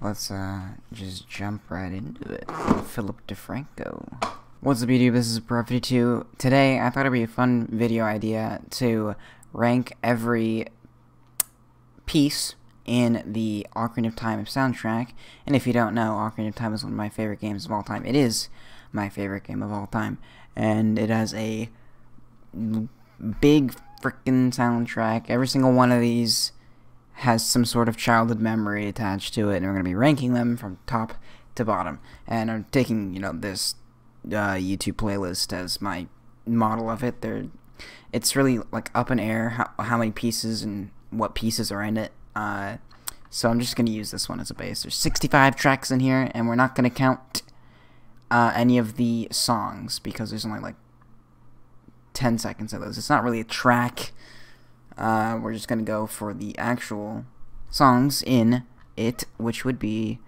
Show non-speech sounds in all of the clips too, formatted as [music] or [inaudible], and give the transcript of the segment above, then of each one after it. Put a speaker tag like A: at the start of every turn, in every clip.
A: let's uh just jump right into it. Philip DeFranco. What's up YouTube, this is Brub52. Today I thought it'd be a fun video idea to rank every piece in the Ocarina of Time soundtrack. And if you don't know, Ocarina of Time is one of my favorite games of all time. It is my favorite game of all time. And it has a big freaking soundtrack. Every single one of these has some sort of childhood memory attached to it, and we're going to be ranking them from top to bottom. And I'm taking, you know, this uh, YouTube playlist as my model of it. There, it's really like up in air how, how many pieces and what pieces are in it. Uh, so I'm just going to use this one as a base. There's 65 tracks in here, and we're not going to count uh, any of the songs because there's only like 10 seconds of those. It's not really a track. Uh, we're just going to go for the actual songs in it, which would be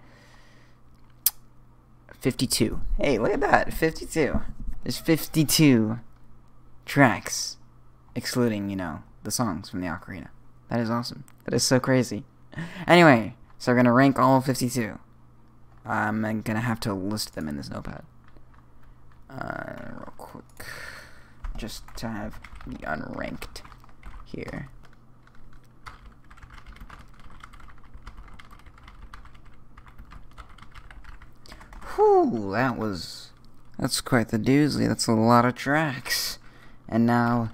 A: 52. Hey, look at that. 52. There's 52 tracks, excluding, you know, the songs from the Ocarina. That is awesome. That is so crazy. Anyway, so we're going to rank all 52. I'm going to have to list them in this notepad. Uh, real quick. Just to have the unranked here. Whew, that was... That's quite the doozy. That's a lot of tracks. And now,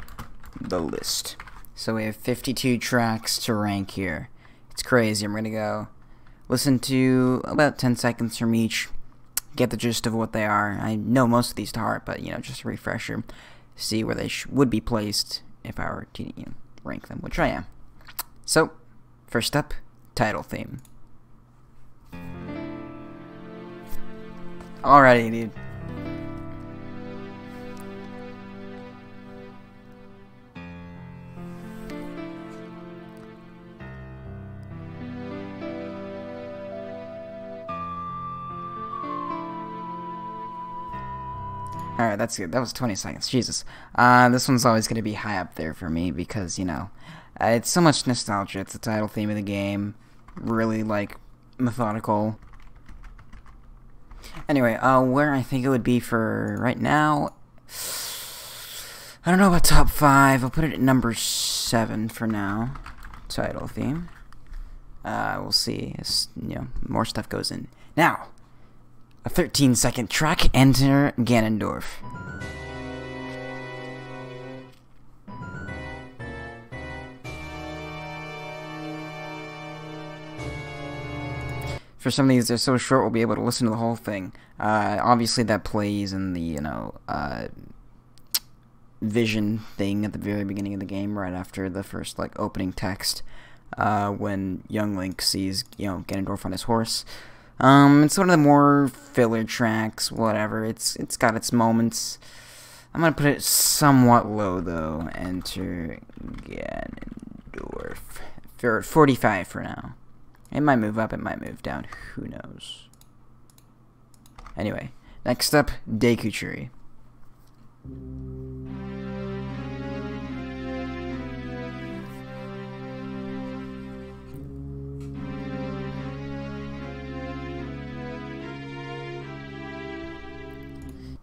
A: the list. So we have 52 tracks to rank here. It's crazy. I'm going to go listen to about 10 seconds from each, get the gist of what they are. I know most of these to heart, but, you know, just a refresher. See where they would be placed if I were to you rank them, which I am. So, first up, title theme. Alrighty, dude. Alright, that's good. That was 20 seconds. Jesus. Uh, this one's always going to be high up there for me because, you know, uh, it's so much nostalgia. It's the title theme of the game. Really, like, methodical. Anyway, uh, where I think it would be for right now... I don't know about top 5. I'll put it at number 7 for now. Title theme. Uh, we'll see as, you know, more stuff goes in. Now, a 13 second track, enter Ganondorf. For some of these, they're so short, we'll be able to listen to the whole thing. Uh, obviously, that plays in the, you know, uh, vision thing at the very beginning of the game, right after the first, like, opening text, uh, when young Link sees, you know, Ganondorf on his horse. Um, it's one of the more filler tracks, whatever. It's it's got its moments. I'm gonna put it somewhat low though. Enter Ganondorf. For 45 for now. It might move up, it might move down. Who knows? Anyway, next up, Deku Tree.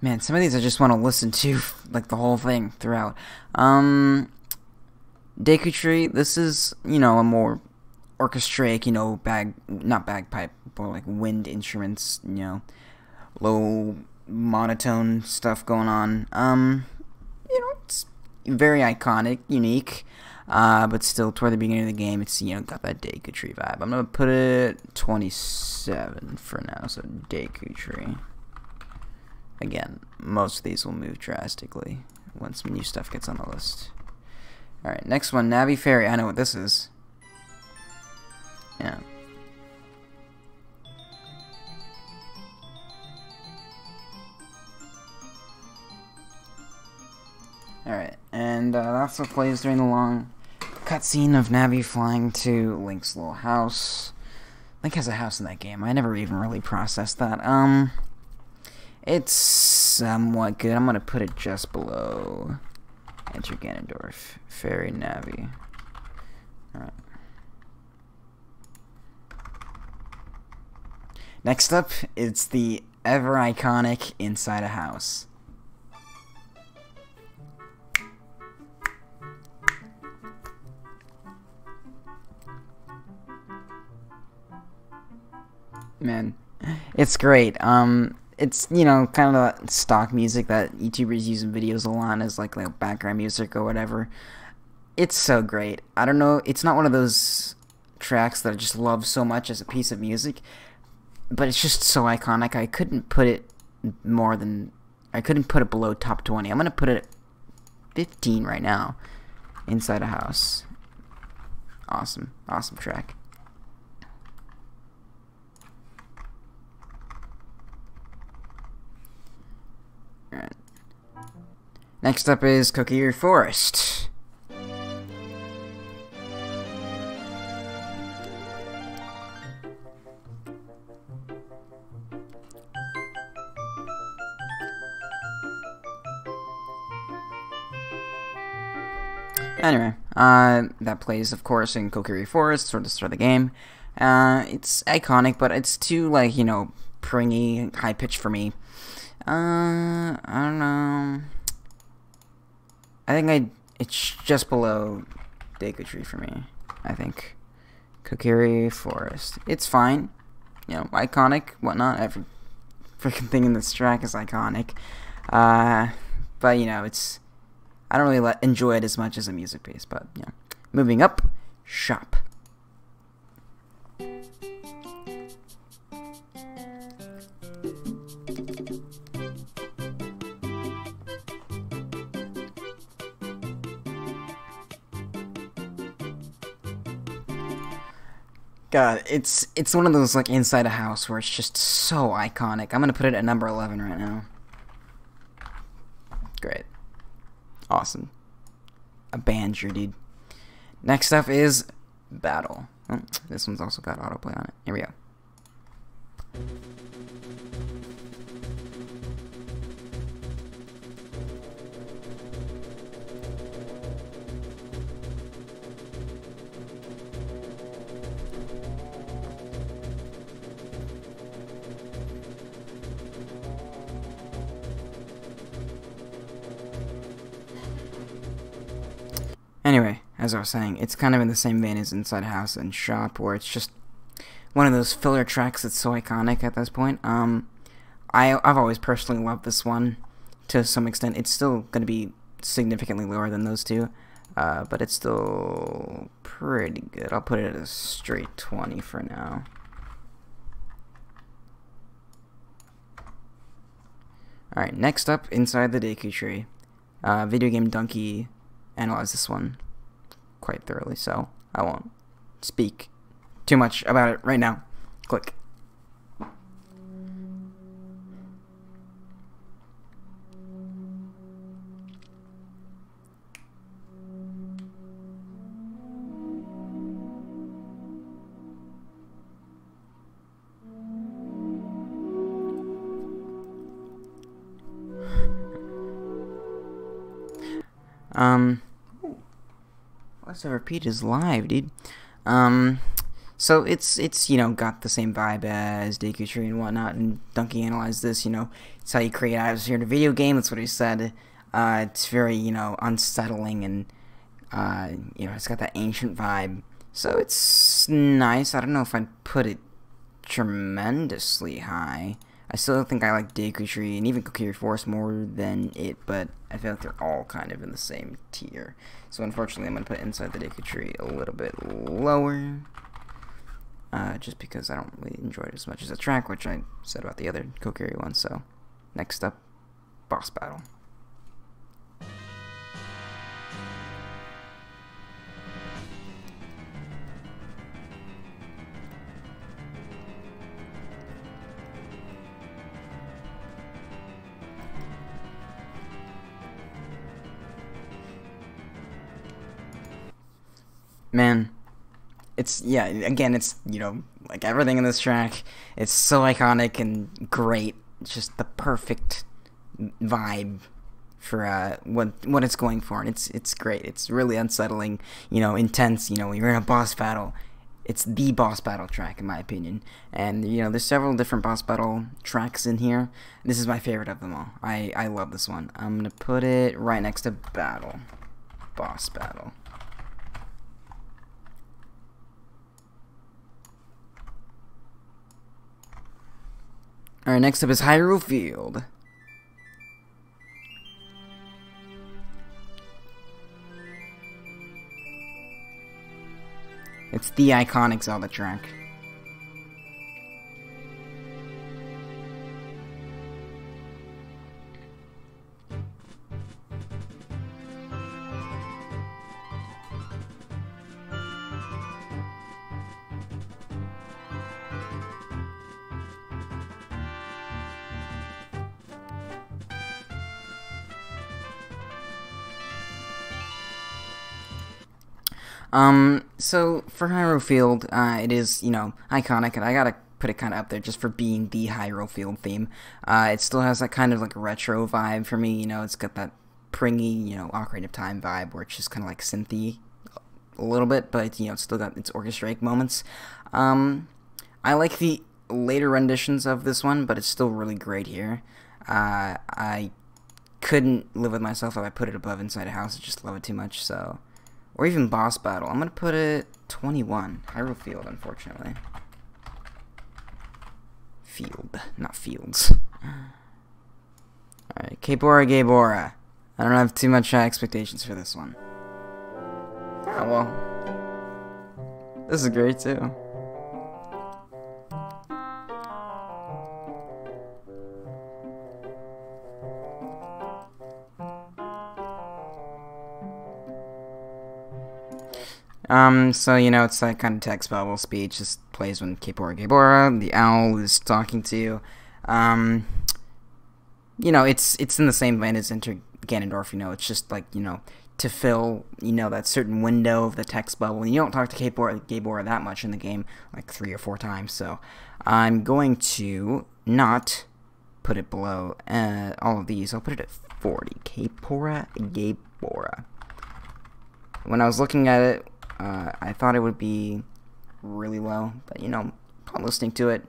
A: Man, some of these I just want to listen to, [laughs] like, the whole thing throughout. Um, Deku Tree, this is, you know, a more orchestraic, you know, bag, not bagpipe, but like wind instruments, you know, low monotone stuff going on. Um, you know, it's very iconic, unique, uh, but still, toward the beginning of the game, it's, you know, got that Deku Tree vibe. I'm gonna put it 27 for now, so Deku Tree. Again, most of these will move drastically once new stuff gets on the list. Alright, next one, Navi Fairy. I know what this is. Yeah. Alright, and uh, that's what plays during the long cutscene of Navi flying to Link's little house. Link has a house in that game. I never even really processed that. Um... It's somewhat good. I'm going to put it just below Enter Ganondorf. Fairy Navi. Alright. Next up, it's the ever iconic Inside a House. Man, it's great. Um, it's you know kind of stock music that YouTubers use in videos a lot as like like background music or whatever. It's so great. I don't know. It's not one of those tracks that I just love so much as a piece of music, but it's just so iconic. I couldn't put it more than I couldn't put it below top 20. I'm gonna put it at 15 right now. Inside a house. Awesome, awesome track. Next up is Kokiri Forest. Anyway, uh, that plays, of course, in Kokiri Forest, sort of start of the game. Uh, it's iconic, but it's too, like, you know, pringy, high-pitched for me. Uh, I don't know. I think I it's just below Deku Tree for me. I think Kokiri Forest. It's fine. You know, iconic, whatnot. Every freaking thing in this track is iconic. Uh, but you know, it's I don't really enjoy it as much as a music piece. But yeah, moving up, shop. God, it's it's one of those like inside a house where it's just so iconic. I'm gonna put it at number 11 right now. Great, awesome, a banger, dude. Next up is battle. Oh, this one's also got autoplay on it. Here we go. As I was saying, it's kind of in the same vein as Inside House and Shop, where it's just one of those filler tracks that's so iconic at this point. Um, I I've always personally loved this one to some extent. It's still going to be significantly lower than those two, uh, but it's still pretty good. I'll put it at a straight 20 for now. Alright, next up, Inside the Deku Tree. Uh, Video Game Donkey analyze this one quite thoroughly, so I won't speak too much about it right now. Click. Let's repeat is live, dude. Um, so it's it's you know got the same vibe as Deku Tree and whatnot, and Donkey analyzed this. You know, it's how you create atmosphere in a video game. That's what he said. Uh, it's very you know unsettling and uh, you know it's got that ancient vibe. So it's nice. I don't know if I'd put it tremendously high. I still think I like Deku Tree and even Kokiri Forest more than it, but I feel like they're all kind of in the same tier. So unfortunately, I'm going to put Inside the Deku Tree a little bit lower. Uh, just because I don't really enjoy it as much as the track, which I said about the other Kokiri one. So, next up, Boss Battle. Man it's yeah again it's you know like everything in this track it's so iconic and great it's just the perfect vibe for uh, what what it's going for and it's it's great it's really unsettling you know intense you know when you're in a boss battle it's the boss battle track in my opinion. And you know, there's several different boss battle tracks in here. This is my favorite of them all. I I love this one. I'm gonna put it right next to battle, boss battle. Alright, next up is Hyrule Field. It's the iconic Zelda track. Um, so for Hyrule Field, uh, it is, you know, iconic, and I gotta put it kind of up there just for being the Hyrule Field theme. Uh, it still has that kind of like retro vibe for me, you know, it's got that pringy, you know, Ocarina of Time vibe where it's just kind of like synthy a little bit, but, you know, it's still got its orchestraic moments. Um, I like the later renditions of this one, but it's still really great here. Uh, I couldn't live with myself if I put it above Inside a House, I just love it too much, so... Or even boss battle. I'm going to put it 21. Hyrule Field, unfortunately. Field, not fields. Alright, Kaepora Gaebora. I don't have too much uh, expectations for this one. Oh, well. This is great, too. Um, so, you know, it's that kind of text bubble speech, just plays when Kaepora Gaebora, the owl, is talking to you. Um, you know, it's it's in the same vein as Enter Ganondorf, you know, it's just like, you know, to fill, you know, that certain window of the text bubble. And you don't talk to Kaepora, Gaebora that much in the game, like three or four times, so I'm going to not put it below uh, all of these. I'll put it at 40. Kaepora Gaebora. When I was looking at it, uh, I thought it would be really low, but you know, upon listening to it,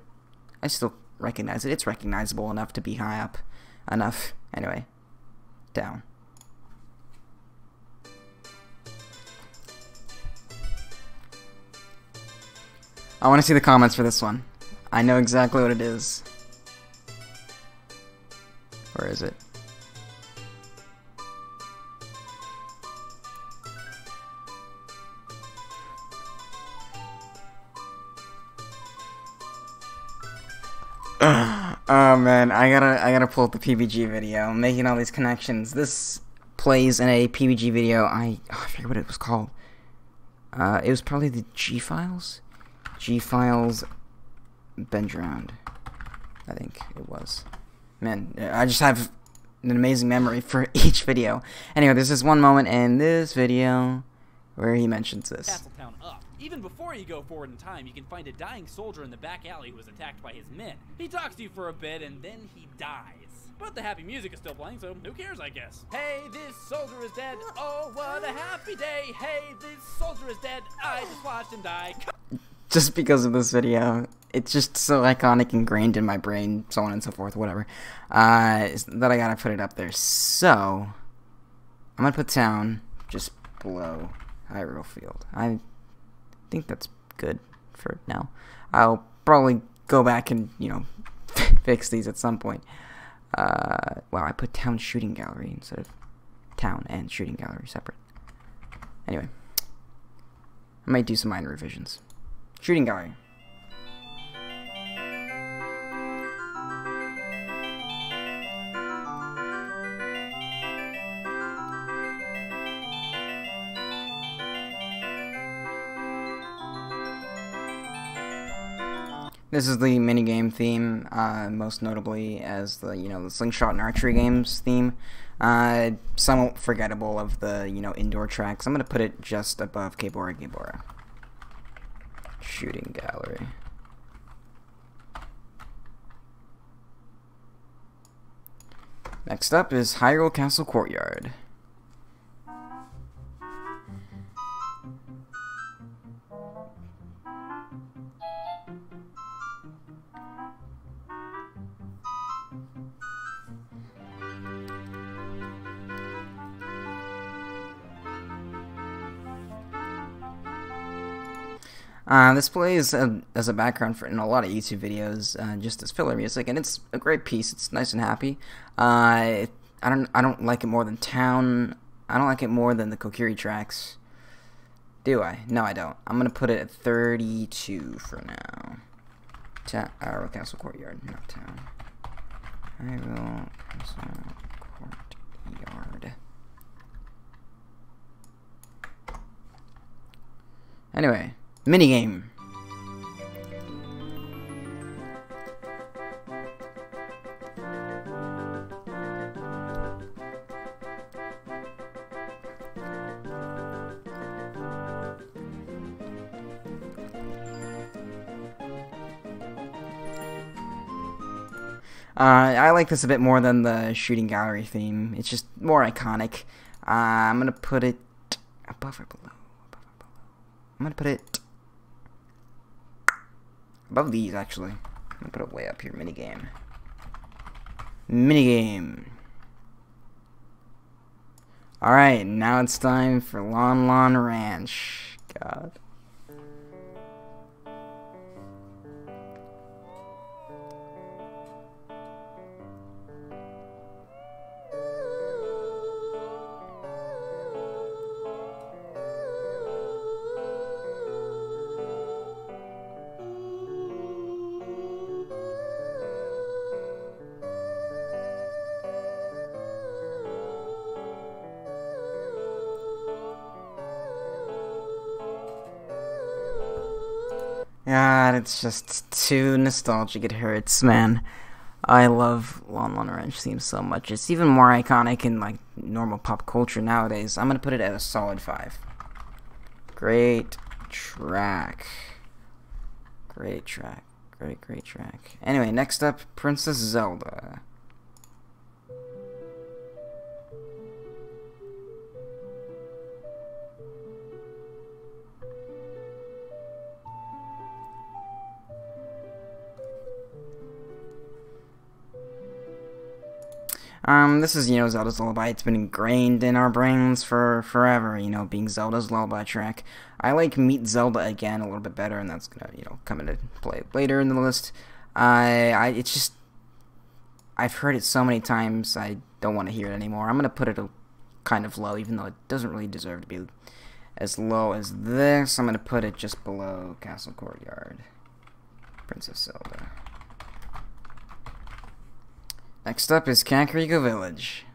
A: I still recognize it. It's recognizable enough to be high up enough. Anyway, down. I want to see the comments for this one. I know exactly what it is. Where is it? Oh man, I gotta I gotta pull up the PBG video. I'm making all these connections. This plays in a PBG video. I oh, I forget what it was called. Uh, it was probably the G files. G files. Bend around. I think it was. Man, I just have an amazing memory for [laughs] each video. Anyway, there's this one moment in this video where he mentions this.
B: Even before you go forward in time, you can find a dying soldier in the back alley who was attacked by his men. He talks to you for a bit and then he dies. But the happy music is still playing, so who cares, I guess. Hey, this soldier is dead. Oh, what a happy day. Hey, this soldier is dead. I just watched him die.
A: Just because of this video, it's just so iconic, ingrained in my brain, so on and so forth, whatever, uh, that I gotta put it up there. So, I'm gonna put town just below Hyrule Field. I think that's good for now. I'll probably go back and, you know, [laughs] fix these at some point. Uh, wow, I put town shooting gallery instead of town and shooting gallery separate. Anyway, I might do some minor revisions. Shooting gallery. This is the minigame theme, uh, most notably as the, you know, the slingshot and archery games theme. Uh, somewhat forgettable of the, you know, indoor tracks. I'm going to put it just above Gaebora Gaebora. Shooting gallery. Next up is Hyrule Castle Courtyard. Uh, this plays as a background for in a lot of YouTube videos, uh, just as filler music, and it's a great piece. It's nice and happy. Uh, I don't I don't like it more than Town. I don't like it more than the Kokiri tracks. Do I? No, I don't. I'm gonna put it at 32 for now. Ta uh, Castle Courtyard, not Town. Hyrule Castle Courtyard. Anyway, minigame. Uh, I like this a bit more than the shooting gallery theme. It's just more iconic. Uh, I'm gonna put it above or below. Above or below. I'm gonna put it above these actually. I'm gonna put it way up here. Minigame. Minigame. Alright, now it's time for Lon Lon Ranch. God. It's just too nostalgic. It hurts, man. I love Lon Lon Ranch theme so much. It's even more iconic in like normal pop culture nowadays. I'm gonna put it at a solid five. Great track. Great track. Great, great track. Anyway, next up, Princess Zelda. Um, this is, you know, Zelda's Lullaby. It's been ingrained in our brains for forever, you know, being Zelda's Lullaby track. I like Meet Zelda again a little bit better, and that's gonna, you know, come into play later in the list. I, I, it's just, I've heard it so many times, I don't want to hear it anymore. I'm gonna put it a, kind of low, even though it doesn't really deserve to be as low as this. I'm gonna put it just below Castle Courtyard. Princess Zelda. Next up is Kakariko Village.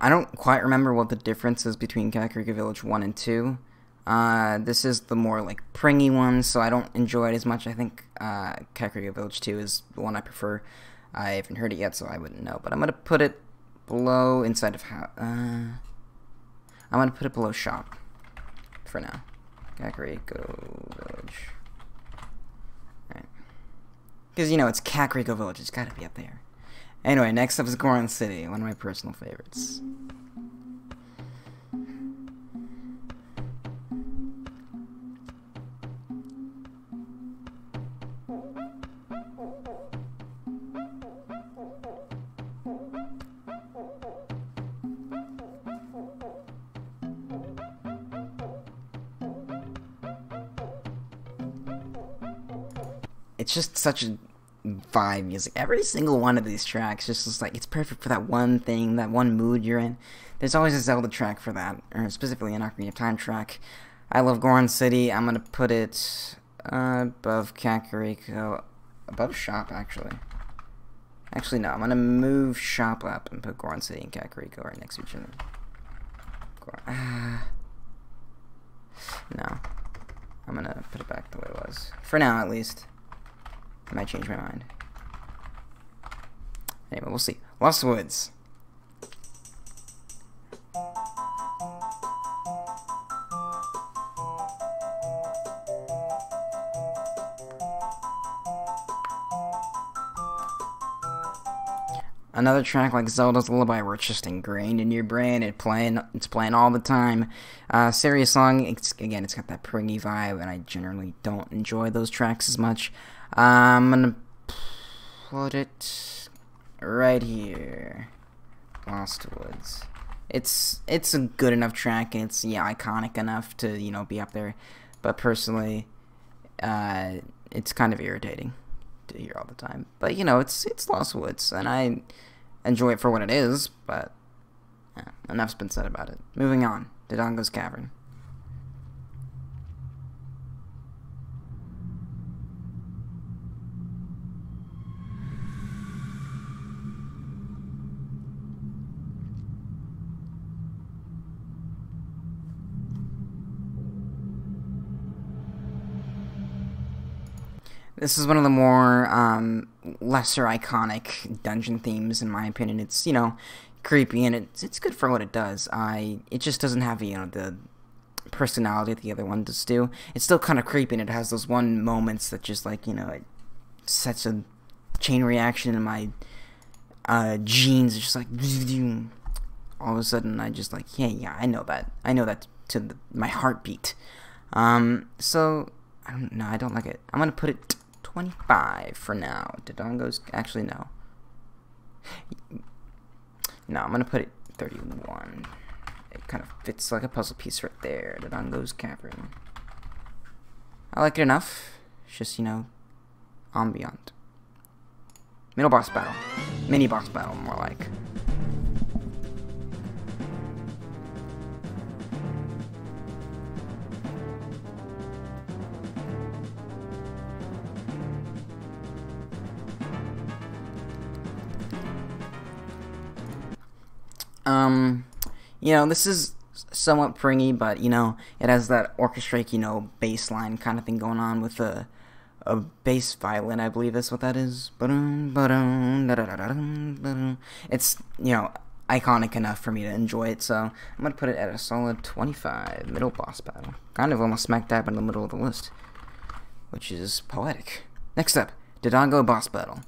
A: I don't quite remember what the difference is between Kakariko Village 1 and 2. Uh, this is the more like pringy one, so I don't enjoy it as much. I think uh, Kakariko Village 2 is the one I prefer. I haven't heard it yet, so I wouldn't know. But I'm gonna put it below inside of how. Uh, I'm gonna put it below shop for now. Kakariko Village. Because you know it's Kakariko Village. It's got to be up there. Anyway, next up is Goron City, one of my personal favorites. Just such a vibe music. Every single one of these tracks just is like it's perfect for that one thing, that one mood you're in. There's always a Zelda track for that, or specifically an Ocarina of Time track. I love Goron City. I'm gonna put it uh, above Kakariko, above Shop actually. Actually, no. I'm gonna move Shop up and put Goron City and Kakariko right next to each other. Uh, no. I'm gonna put it back the way it was. For now, at least. I might change my mind. Anyway, we'll see. Lost Woods. another track like Zelda's Lullaby where it's just ingrained in your brain. It playing, it's playing all the time. Uh, serious song. It's again, it's got that pringy vibe, and I generally don't enjoy those tracks as much. I'm gonna put it right here. Lost Woods. It's it's a good enough track, and it's yeah iconic enough to you know be up there. But personally, uh, it's kind of irritating to hear all the time. But you know, it's it's Lost Woods, and I enjoy it for what it is. But yeah, enough's been said about it. Moving on, Dodongo's Cavern. This is one of the more um, lesser iconic dungeon themes, in my opinion. It's you know creepy and it's it's good for what it does. I it just doesn't have you know the personality that the other one does do. It's still kind of creepy and it has those one moments that just like you know it sets a chain reaction in my uh, genes. It's just like [sniffs] all of a sudden I just like yeah yeah I know that I know that to the, my heartbeat. Um, so I don't know. I don't like it. I'm gonna put it 25 for now. Dodongo's actually no. No, I'm gonna put it 31. It kind of fits like a puzzle piece right there. Dodongo's cavern. I like it enough. It's just you know, ambient. Middle boss battle, mini boss battle, more like. Um, you know, this is somewhat pringy, but you know, it has that orchestrate, you know, bass line kind of thing going on with a a bass violin, I believe that's what that is. It's you know iconic enough for me to enjoy it, so I'm gonna put it at a solid 25. Middle boss battle, kind of almost smack dab in the middle of the list, which is poetic. Next up, Dodongo boss battle.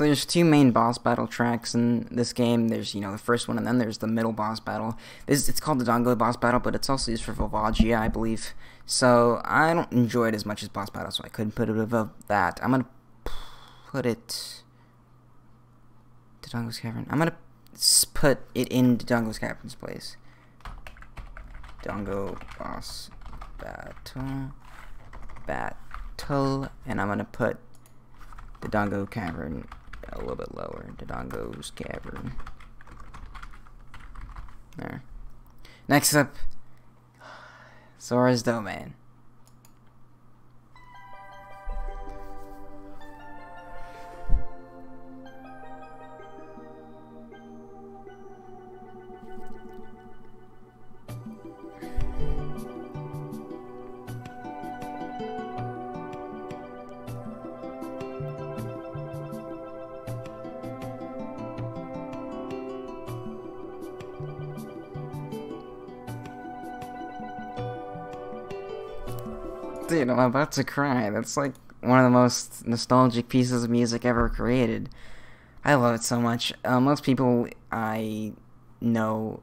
A: So there's two main boss battle tracks in this game. There's, you know, the first one, and then there's the middle boss battle. This It's called the Dodongo boss battle, but it's also used for Volvagia, I believe. So I don't enjoy it as much as boss battle, so I couldn't put it above that. I'm going to put it... Dodongo's Cavern. I'm going to put it in Dodongo's Cavern's place. Dongo boss battle. Battle. And I'm going to put Dodongo Cavern a little bit lower. Dodongo's Cavern. There. Next up, Zora's Domain. About to cry. That's like one of the most nostalgic pieces of music ever created. I love it so much. Uh, most people I know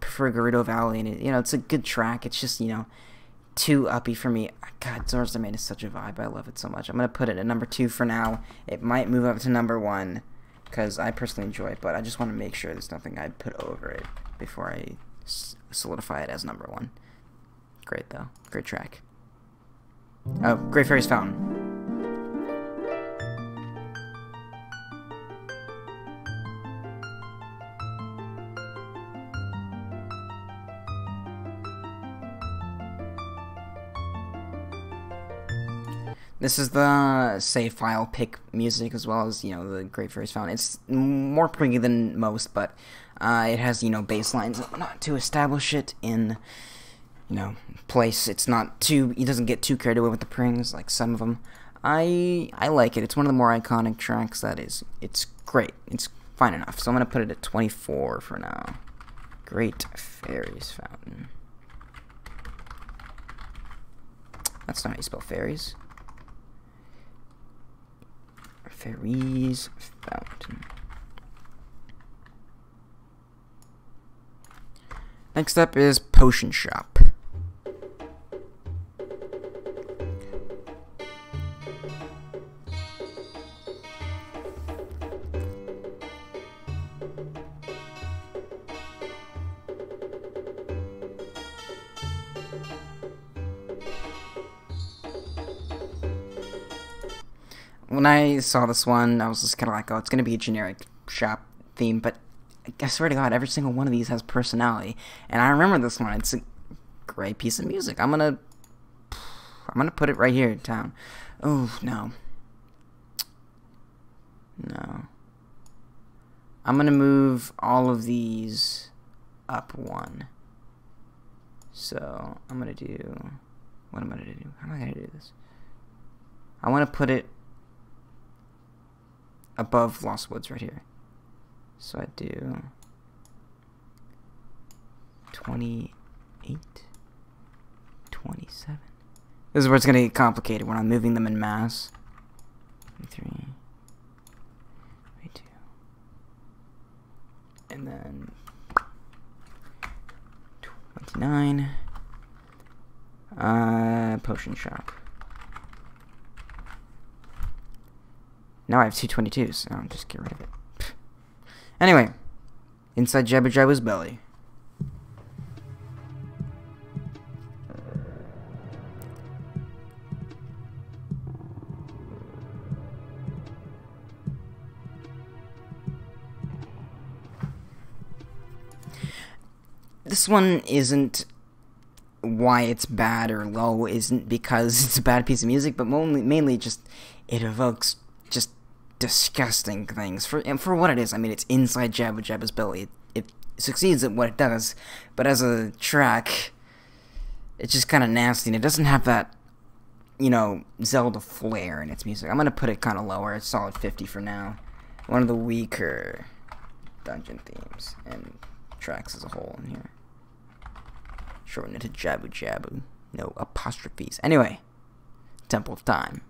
A: prefer Gerudo Valley, and it, you know it's a good track. It's just you know too uppy for me. God, Zora's Domain is such a vibe. I love it so much. I'm gonna put it at number two for now. It might move up to number one because I personally enjoy it, but I just want to make sure there's nothing I'd put over it before I solidify it as number one. Great though, great track. Oh, Great Fairy's Fountain. This is the save file pick music as well as, you know, the Great Fairy's Fountain. It's more pretty than most, but uh, it has, you know, bass lines to establish it in you know, place. It's not too, he doesn't get too carried away with the prings like some of them. I I like it. It's one of the more iconic tracks that is. It's great. It's fine enough. So I'm to put it at 24 for now. Great Fairies Fountain. That's not how you spell fairies. Fairies Fountain. Next up is Potion Shop. I saw this one, I was just kind of like, oh, it's going to be a generic shop theme, but I swear to God, every single one of these has personality. And I remember this one. It's a great piece of music. I'm to I'm to put it right here in town. Oh, no. No. I'm to move all of these up one. So, I'm to do... What am I to do? How am I to do this? I want to put it above Lost Woods right here. So I do 28, 27. This is where it's going to get complicated when I'm moving them in mass. 23, 22, and then 29. Uh, potion shop. Now I have two 22s, so I'll just get rid of it. Anyway, inside Jabu Jabu's belly. This one isn't why it's bad or low isn't because it's a bad piece of music, but mainly, mainly just it evokes disgusting things for and for what it is. I mean, it's inside Jabu Jabu's belly. It, it succeeds at what it does, but as a track, it's just kind of nasty, and it doesn't have that, you know, Zelda flair in its music. I'm gonna put it kind of lower. It's solid 50 for now. One of the weaker dungeon themes and tracks as a whole in here. Shorten it to Jabu Jabu. No apostrophes. Anyway, Temple of Time.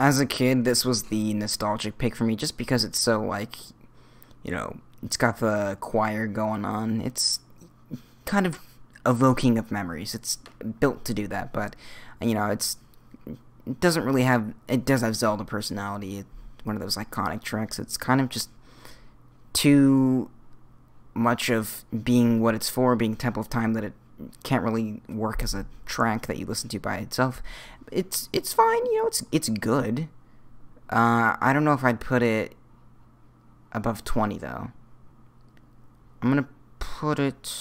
A: As a kid, this was the nostalgic pick for me just because it's so, like, you know, it's got the choir going on. It's kind of evoking of memories. It's built to do that, but, you know, it's it doesn't really have, it does have Zelda personality. It's one of those iconic tracks. It's kind of just too much of being what it's for, being Temple of Time, that it can't really work as a track that you listen to by itself. It's it's fine, you know. It's it's good. Uh, I don't know if I'd put it above twenty though. I'm gonna put it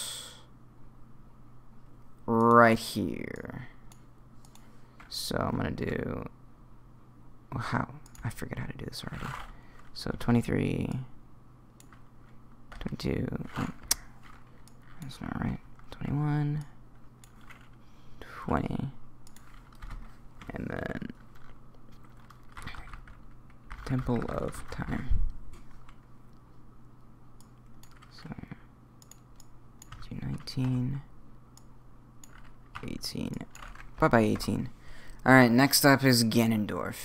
A: right here. So I'm gonna do. Well, how? I forget how to do this already. So 23, 22. That's not right. 21, 20, and then Temple of Time. So, 19, 18, bye bye 18. Alright, next up is Ganondorf.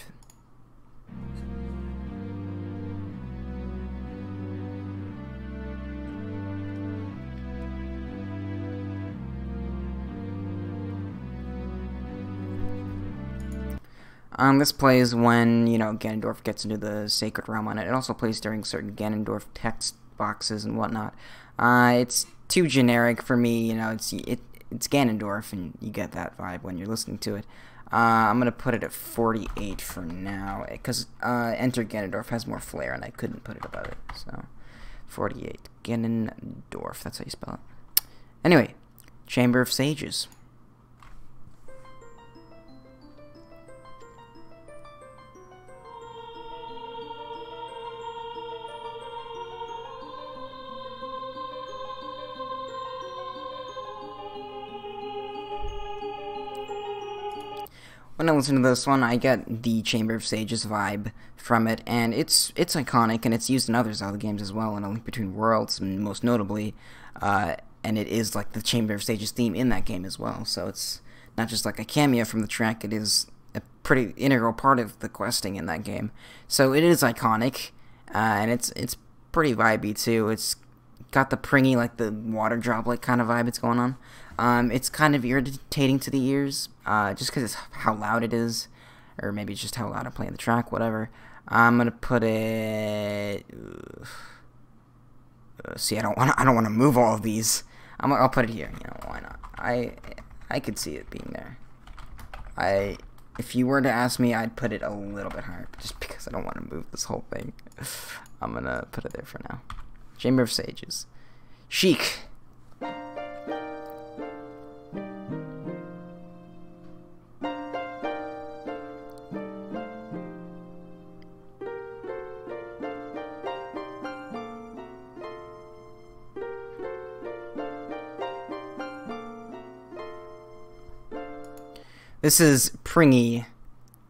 A: Um, this plays when, you know, Ganondorf gets into the Sacred Realm on it. It also plays during certain Ganondorf text boxes and whatnot. Uh, it's too generic for me, you know, it's it, it's Ganondorf, and you get that vibe when you're listening to it. Uh, I'm gonna put it at 48 for now, because uh, Enter Ganondorf has more flair, and I couldn't put it above it. So, 48 Ganondorf. That's how you spell it. Anyway, Chamber of Sages. When I listen to this one, I get the Chamber of Sages vibe from it, and it's it's iconic, and it's used in other Zelda games as well, in A Link Between Worlds, and most notably, uh, and it is like the Chamber of Sages theme in that game as well. So it's not just like a cameo from the track; it is a pretty integral part of the questing in that game. So it is iconic, uh, and it's it's pretty vibey too. It's got the pringy, like the water droplet kind of vibe it's going on. Um, it's kind of irritating to the ears, uh, just because it's how loud it is, or maybe it's just how loud I'm playing the track, whatever. I'm gonna put it. Uh, see, I don't want. I don't want to move all of these. I'm. I'll put it here. You know why not? I. I could see it being there. I. If you were to ask me, I'd put it a little bit higher, just because I don't want to move this whole thing. [laughs] I'm gonna put it there for now. Chamber of Sages. Sheik. This is Pringy,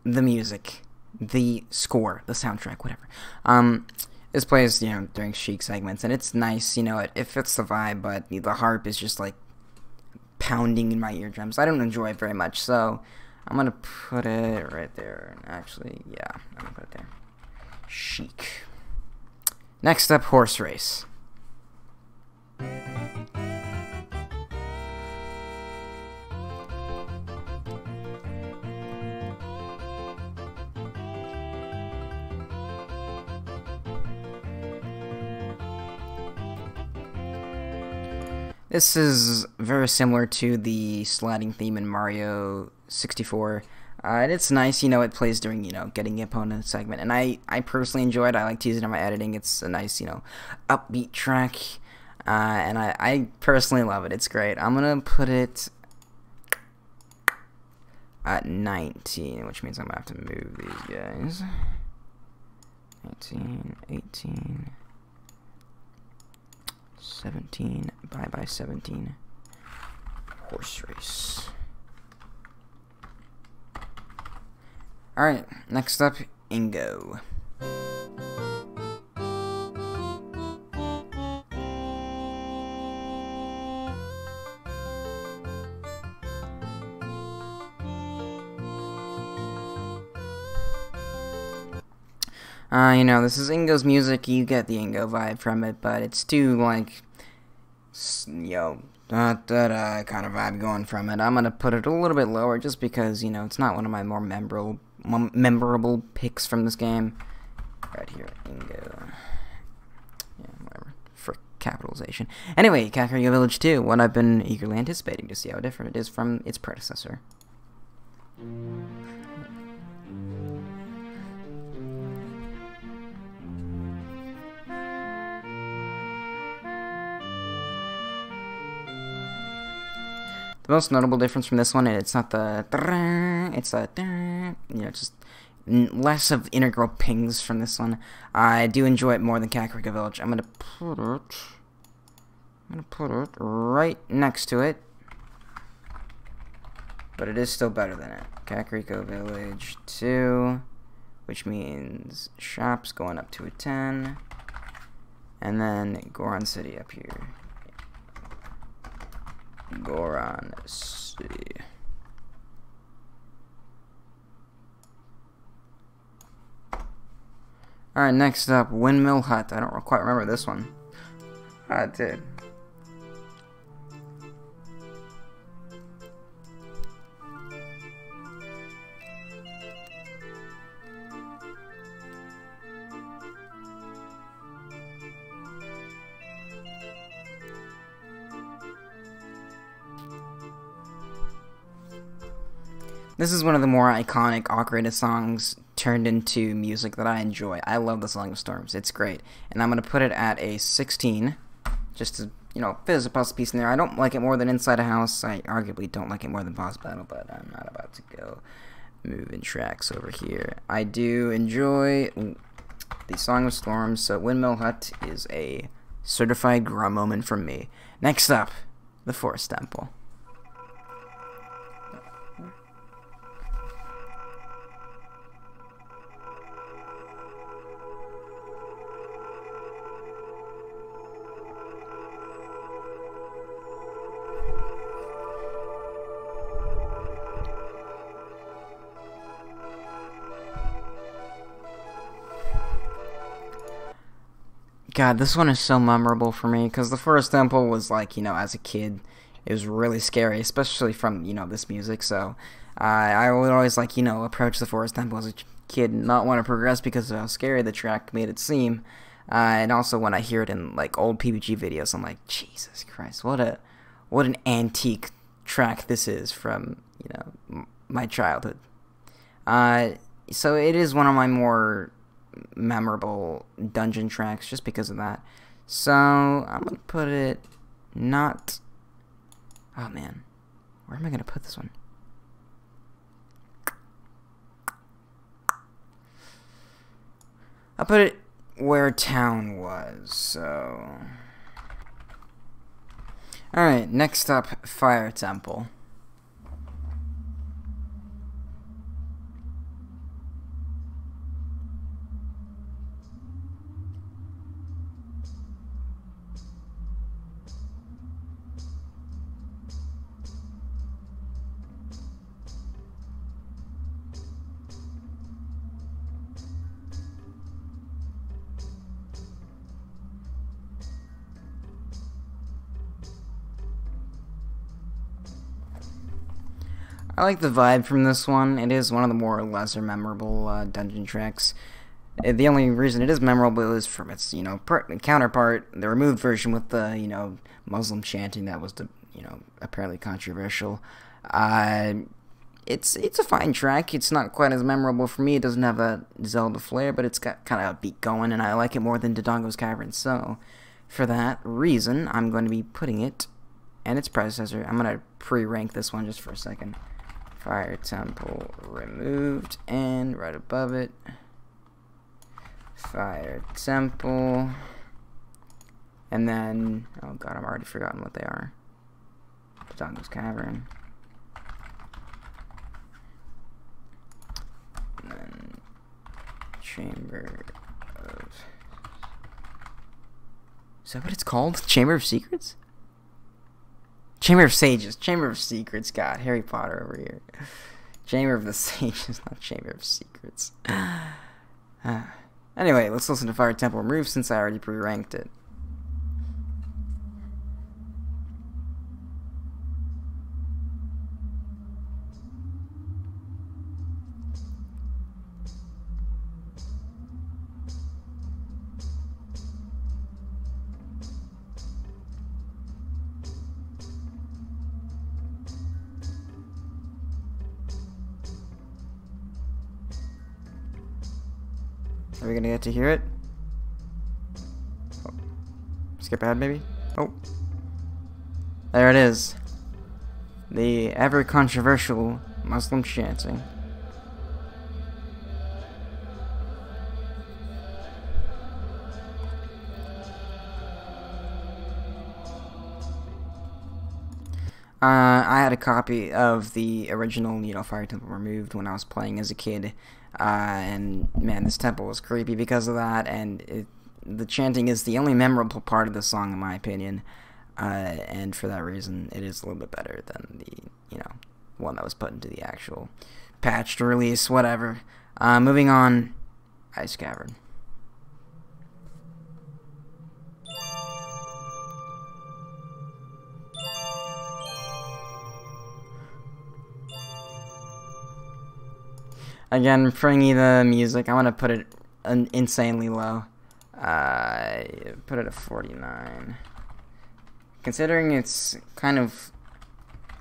A: the music, the score, the soundtrack, whatever. Um, this plays, you know, during Sheik segments, and it's nice, you know, it, it fits the vibe, but the harp is just like pounding in my eardrums. I don't enjoy it very much, so I'm gonna put it right there. Actually, yeah, I'm gonna put it there. Sheik. Next up, horse race. This is very similar to the sliding theme in Mario 64. Uh, and it's nice, you know, it plays during, you know, getting the opponent segment. And I, I personally enjoy it. I like to use it in my editing. It's a nice, you know, upbeat track. Uh, and I, I personally love it. It's great. I'm going to put it at 19, which means I'm going to have to move these guys. 19, 18... 17. Bye bye 17. Horse race. Alright, next up, Ingo. Uh, you know, this is Ingo's music. You get the Ingo vibe from it, but it's too, like, yo, da da da kind of vibe going from it. I'm gonna put it a little bit lower just because, you know, it's not one of my more memorable, memorable picks from this game. Right here, Ingo. Yeah, whatever. For capitalization. Anyway, Kakariko Village 2, what I've been eagerly anticipating to see how different it is from its predecessor. The most notable difference from this one, and it's not the it's a you know just less of integral pings from this one. I do enjoy it more than Kakariko Village. I'm gonna put it. I'm gonna put it right next to it, but it is still better than it. Kakariko Village two, which means shops going up to a ten, and then Goron City up here. Goron City. Alright, next up, Windmill Hut. I don't quite remember this one. I did. This is one of the more iconic Ocarina songs turned into music that I enjoy. I love the Song of Storms. It's great. And I'm going to put it at a 16, just to, you know, fit as a puzzle piece in there. I don't like it more than Inside a House. I arguably don't like it more than Boss Battle, but I'm not about to go moving tracks over here. I do enjoy the Song of Storms, so Windmill Hut is a certified grum moment from me. Next up, the Forest Temple. God, this one is so memorable for me because the first temple was like, you know, as a kid, it was really scary, especially from you know this music. So uh, I would always like you know approach the forest temple as a kid, and not want to progress because of how scary the track made it seem. Uh, and also when I hear it in like old PBG videos, I'm like, Jesus Christ, what a what an antique track this is from you know my childhood. Uh, so it is one of my more memorable dungeon tracks just because of that. So I'm gonna put it not. Oh man, where am I gonna put this one? I'll put it where town was. So. Alright, next up, Fire Temple. I like the vibe from this one. It is one of the more lesser memorable uh, dungeon tracks. Uh, the only reason it is memorable is from its, you know, counterpart, the removed version with the, you know, Muslim chanting that was, the, you know, apparently controversial. Uh, it's it's a fine track. It's not quite as memorable for me. It doesn't have a Zelda flair, but it's got kind of a beat going, and I like it more than Dodongo's Cavern. So, for that reason, I'm going to be putting it and its predecessor. I'm going to pre-rank this one just for a second. Fire temple removed and right above it fire temple. And then oh god I'm already forgotten what they are. Dodongo's cavern. And then chamber of is that what it's called? Chamber of secrets Chamber of Sages. Chamber of Secrets. God, Harry Potter over here. Chamber of the [laughs] Sages, not Chamber of Secrets. [sighs] [sighs] anyway, let's listen to Fire Temple Remove since I already pre-ranked it. Gonna get to hear it? Oh. Skip ahead, maybe? Oh. There it is. The ever controversial Muslim chanting. Uh, I had a copy of the original, you know, Fire Temple removed when I was playing as a kid, uh, and man, this temple was creepy because of that, and it, the chanting is the only memorable part of the song, in my opinion, uh, and for that reason, it is a little bit better than the, you know, one that was put into the actual patched release, whatever. Uh, moving on, Ice Cavern. Again, Fringy the music, I'm gonna put it insanely low. Uh, put it at 49. Considering it's kind of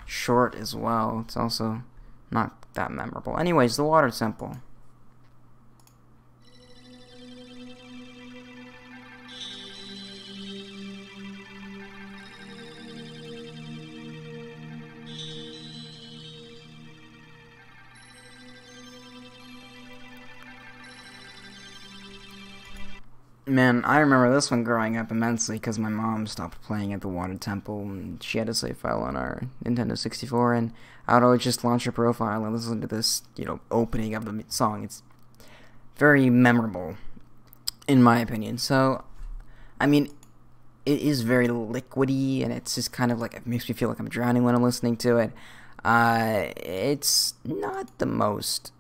A: short as well, it's also not that memorable. Anyways, the water temple. Man, I remember this one growing up immensely because my mom stopped playing at the Water Temple and she had a save file on our Nintendo 64 and I would always just launch her profile and listen to this, you know, opening of the song. It's very memorable, in my opinion. So, I mean, it is very liquidy and it's just kind of like, it makes me feel like I'm drowning when I'm listening to it. Uh, it's not the most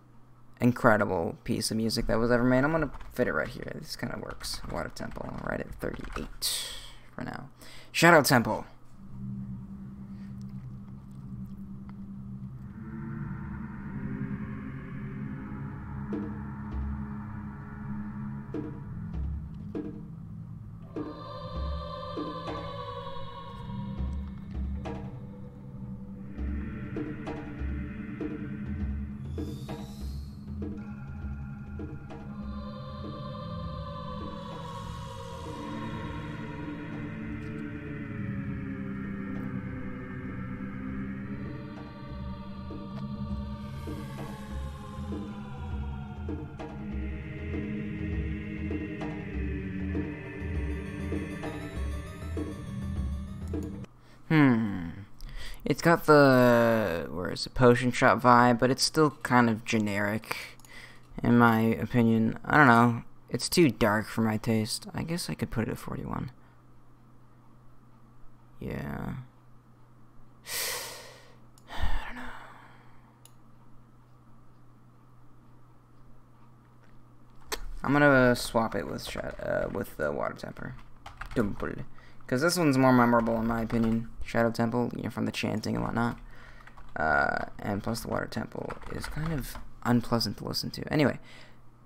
A: incredible piece of music that was ever made. I'm gonna fit it right here. This kind of works. Water Temple, right at 38 for now. Shadow Temple. Got the where is it potion shop vibe, but it's still kind of generic, in my opinion. I don't know. It's too dark for my taste. I guess I could put it at 41. Yeah. [sighs] I don't know. I'm gonna swap it with uh, with the water temple. Because this one's more memorable in my opinion. Shadow Temple, you know, from the chanting and whatnot. Uh, and plus the Water Temple is kind of unpleasant to listen to. Anyway,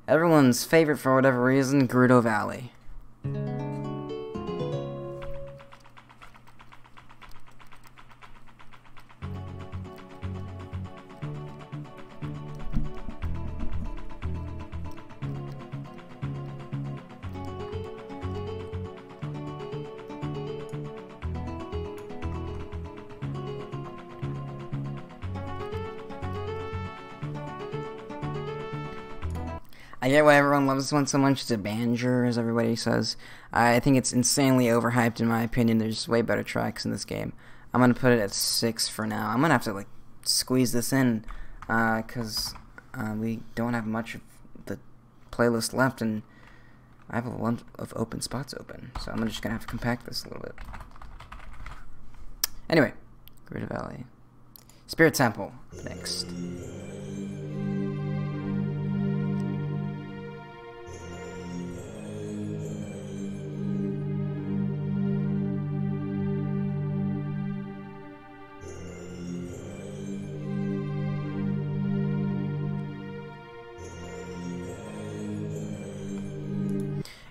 A: everyone's favorite for whatever reason, Gerudo Valley. I get why everyone loves this one so much. It's a banger, as everybody says. I think it's insanely overhyped, in my opinion. There's way better tracks in this game. I'm gonna put it at six for now. I'm gonna have to like squeeze this in, uh, cause uh, we don't have much of the playlist left, and I have a lot of open spots open. So I'm just gonna have to compact this a little bit. Anyway, Gerudo Valley, Spirit Temple next.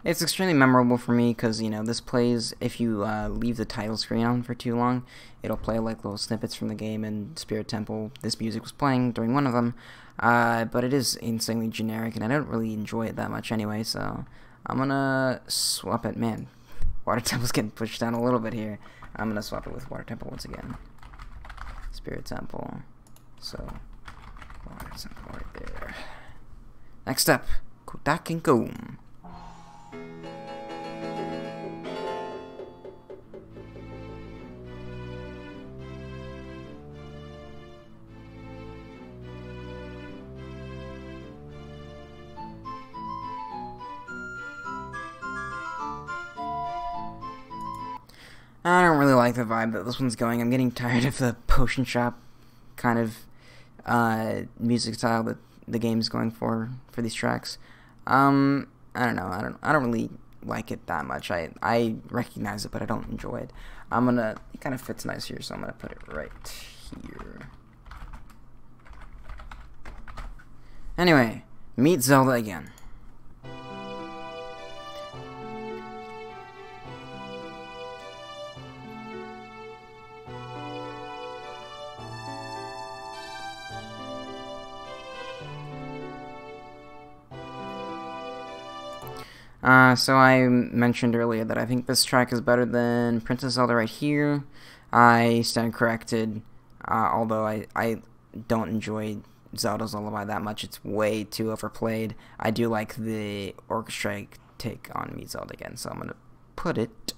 A: It's extremely memorable for me because, you know, this plays, if you uh, leave the title screen on for too long, it'll play like little snippets from the game and Spirit Temple. This music was playing during one of them, uh, but it is insanely generic and I don't really enjoy it that much anyway, so I'm gonna swap it. Man, Water [laughs] Temple's getting pushed down a little bit here. I'm gonna swap it with Water Temple once again. Spirit Temple. So, Water Temple right there. Next up, Kotakin I don't really like the vibe that this one's going. I'm getting tired of the potion shop kind of uh, music style that the game's going for for these tracks. Um, I don't know. I don't. I don't really like it that much. I I recognize it, but I don't enjoy it. I'm gonna. It kind of fits nice here, so I'm gonna put it right here. Anyway, meet Zelda again. Uh, so I mentioned earlier that I think this track is better than Princess Zelda right here. I stand corrected, uh, although I, I don't enjoy Zelda's Lullaby that much. It's way too overplayed. I do like the orchestra take on Me Zelda again, so I'm going to put it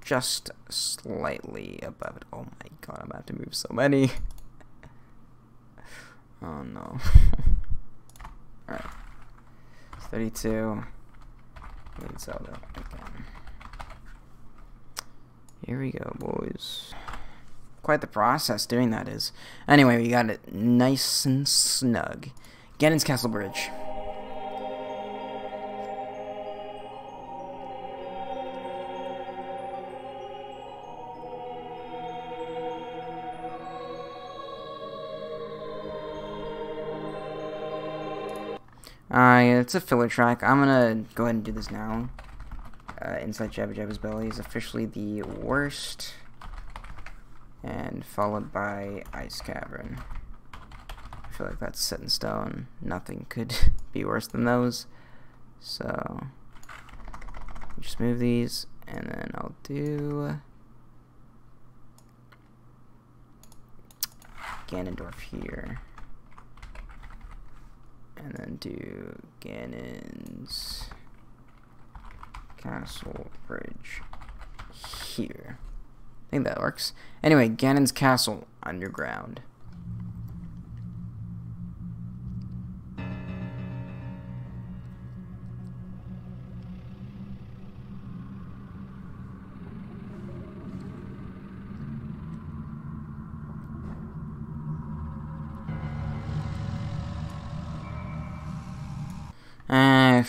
A: just slightly above it. Oh my god, I'm about to move so many. [laughs] oh no. [laughs] Alright. 32. Me Zelda again. Here we go, boys. Quite the process doing that is. Anyway, we got it nice and snug. Ganon's Castle Bridge. Uh, yeah, it's a filler track. I'm gonna go ahead and do this now. Uh, Inside Jabu Jabu's Belly is officially the worst. And followed by Ice Cavern. I feel like that's set in stone. Nothing could [laughs] be worse than those. So, just move these, and then I'll do Ganondorf here and then do Ganon's Castle Bridge here. I think that works. Anyway, Ganon's Castle underground.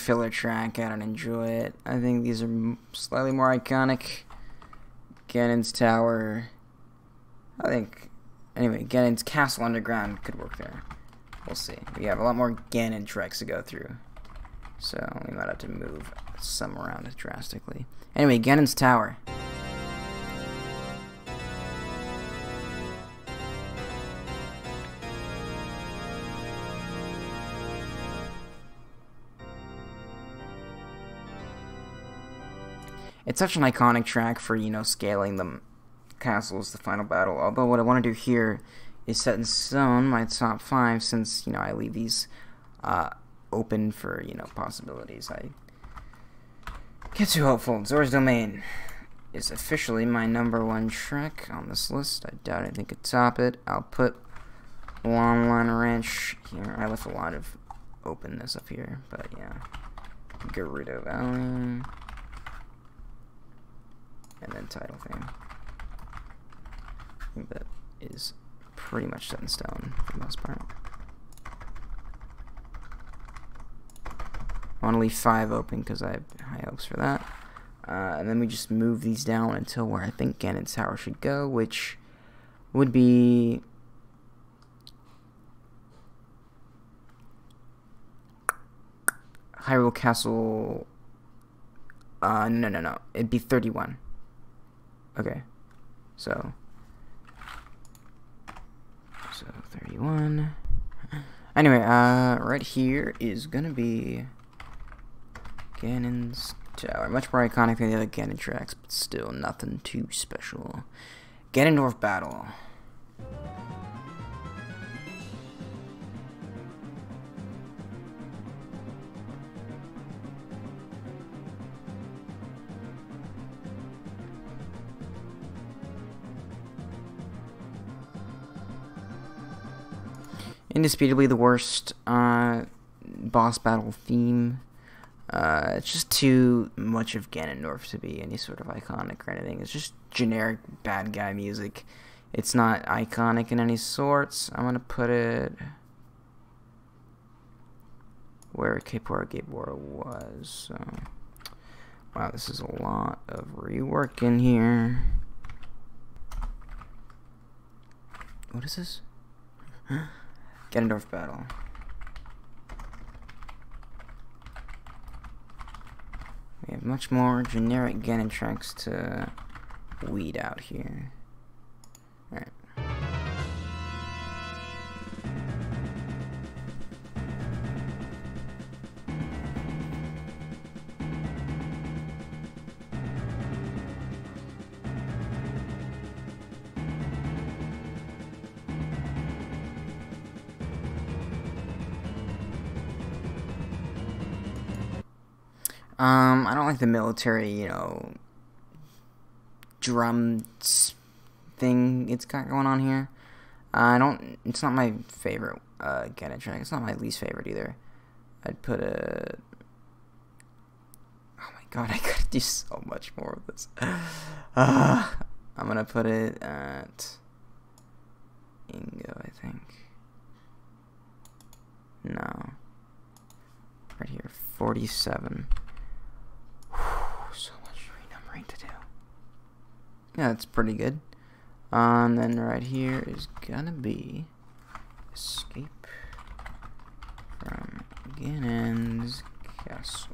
A: Filler track, I don't enjoy it. I think these are slightly more iconic. Ganon's Tower. I think, anyway, Ganon's Castle Underground could work there. We'll see. We have a lot more Ganon tracks to go through. So, we might have to move some around drastically. Anyway, Ganon's Tower. It's such an iconic track for, you know, scaling the castles, the final battle. Although what I want to do here is set in stone my top five since, you know, I leave these uh, open for, you know, possibilities. I get too hopeful. Zora's Domain is officially my number one track on this list. I doubt anything could top it. I'll put Lon Lon Ranch here. I left a lot of openness up here, but yeah. Gerudo Valley and then title theme. I think that is pretty much set in stone for the most part. I want to leave five open because I have high hopes for that. Uh, and then we just move these down until where I think Ganon's Tower should go, which would be... Hyrule Castle... Uh, no, no, no. It'd be 31. Okay. So. So 31. Anyway, uh, right here is gonna be Ganon's Tower. Much more iconic than the other Ganon tracks, but still nothing too special. Ganondorf Battle. Indisputably the worst uh, boss battle theme. Uh, it's just too much of Ganondorf to be any sort of iconic or anything. It's just generic bad guy music. It's not iconic in any sorts. I'm gonna put it where Kaepora Gaebora was. So. Wow, this is a lot of rework in here. What is this? [gasps] Ganondorf battle. We have much more generic Ganon tracks to weed out here. Alright. Um, I don't like the military, you know, drum thing it's got going on here. Uh, I don't. It's not my favorite uh, Ganon track. It's not my least favorite either. I'd put a. Oh my god, [laughs] I gotta do so much more of this. Uh, [sighs] I'm gonna put it at Ingo, I think. No. Right here, 47. [sighs] So much renumbering to do. Yeah, that's pretty good. Um, then right here is gonna be escape from Ganon's castle.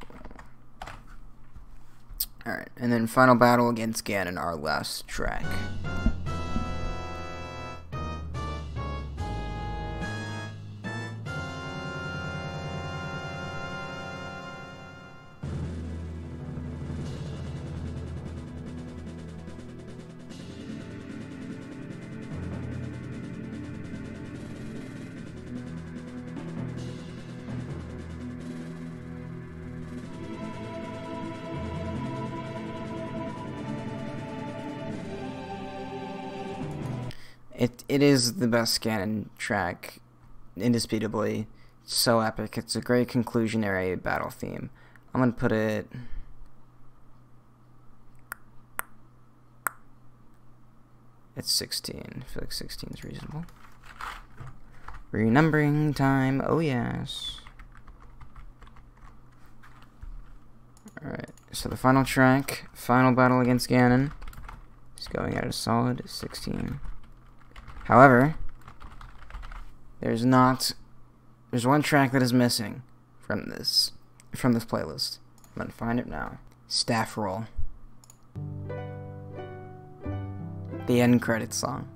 A: Alright, and then final battle against Ganon, our last track. The best Ganon track, indisputably. so epic. It's a great conclusionary battle theme. I'm gonna put it. It's 16. I feel like 16 is reasonable. Renumbering time. Oh yes. Alright, so the final track, final battle against Ganon, is going at a solid 16. However, there's not there's one track that is missing from this from this playlist. I'm gonna find it now. Staff roll. The end credits song.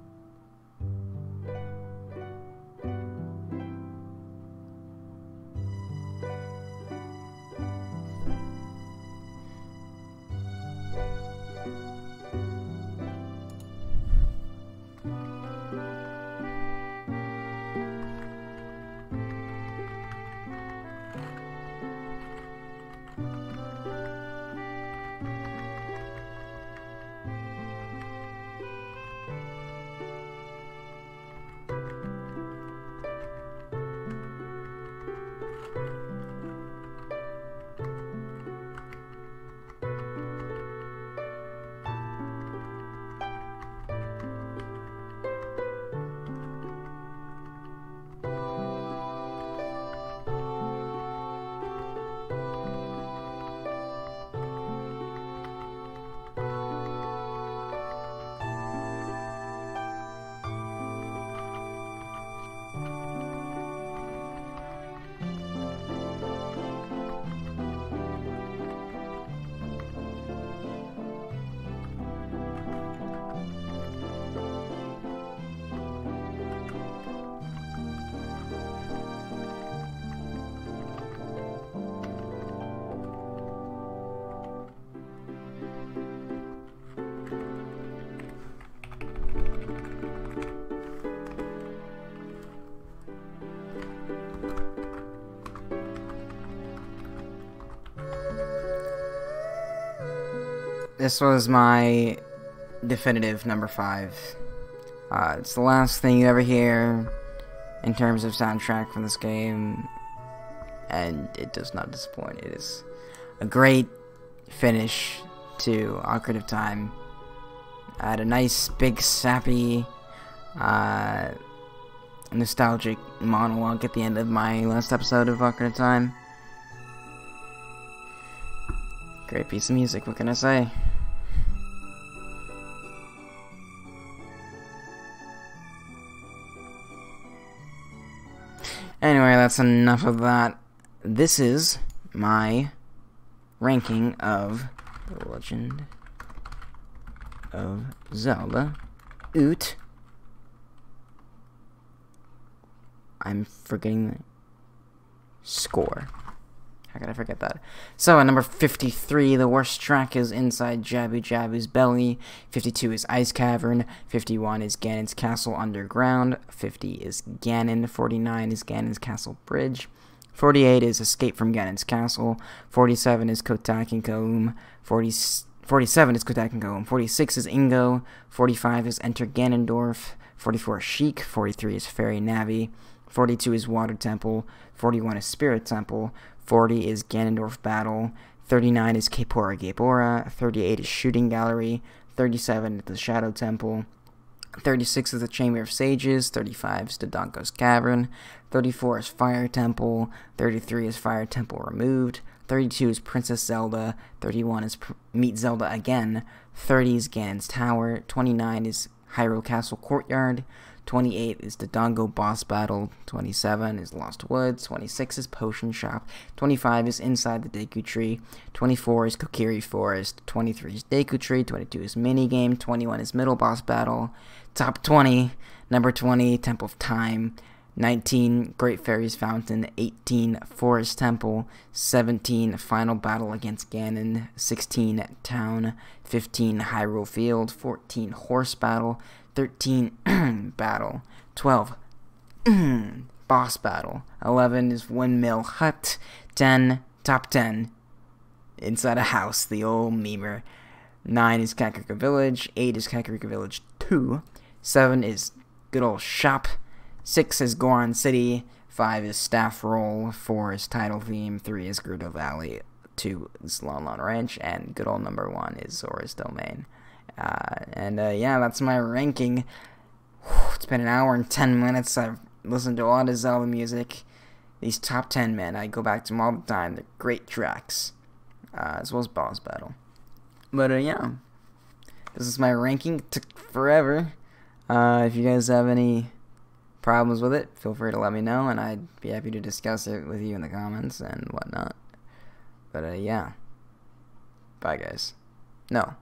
A: This was my definitive number five. Uh, it's the last thing you ever hear in terms of soundtrack from this game, and it does not disappoint. It is a great finish to Ocarina of Time. I had a nice, big, sappy, uh, nostalgic monologue at the end of my last episode of Ocarina of Time. Great piece of music, what can I say? That's enough of that. This is my ranking of The Legend of Zelda Oot. I'm forgetting the score. How could I forget that? So, at number 53, the worst track is Inside Jabu Jabu's Belly. 52 is Ice Cavern. 51 is Ganon's Castle Underground. 50 is Ganon. 49 is Ganon's Castle Bridge. 48 is Escape from Ganon's Castle. 47 is Kotake and Koume. 40, 47 is Kotake and Koume. 46 is Ingo. 45 is Enter Ganondorf. 44 is Sheik. 43 is Fairy Navi. 42 is Water Temple. 41 is Spirit Temple. 40 is Ganondorf Battle. 39 is Kaepora Gaebora. 38 is Shooting Gallery. 37 is the Shadow Temple. 36 is the Chamber of Sages, 35 is Dodongo's Cavern, 34 is Fire Temple, 33 is Fire Temple Removed, 32 is Princess Zelda, 31 is Pr Meet Zelda Again, 30 is Ganon's Tower, 29 is Hyrule Castle Courtyard, 28 is Dodongo Boss Battle, 27 is Lost Woods, 26 is Potion Shop, 25 is Inside the Deku Tree, 24 is Kokiri Forest, 23 is Deku Tree, 22 is Minigame, 21 is Middle Boss Battle, Top 20, number 20, Temple of Time, 19, Great Fairies Fountain, 18, Forest Temple, 17, Final Battle against Ganon, 16, Town, 15, Hyrule Field, 14, Horse Battle, 13, [clears throat] Battle, 12, [clears throat] Boss Battle, 11 is Windmill Hut, 10, Top 10, Inside a House, the old memer, 9 is Kakariko Village, 8 is Kakariko Village 2, 7 is good old Shop, 6 is Goron City, 5 is Staff Roll, 4 is Title Theme, 3 is Gerudo Valley, 2 is Lon Lon Ranch, and good old number 1 is Zora's Domain. Uh, and uh, yeah, that's my ranking. It's been an hour and 10 minutes. I've listened to a lot of Zelda music. These top 10, man, I go back to them all the time. They're great tracks, uh, as well as Boss Battle. But uh, yeah, this is my ranking. It took forever. Uh, if you guys have any problems with it, feel free to let me know, and I'd be happy to discuss it with you in the comments and whatnot. But uh, yeah, bye guys. No,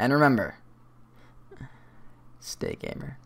A: and remember, stay gamer.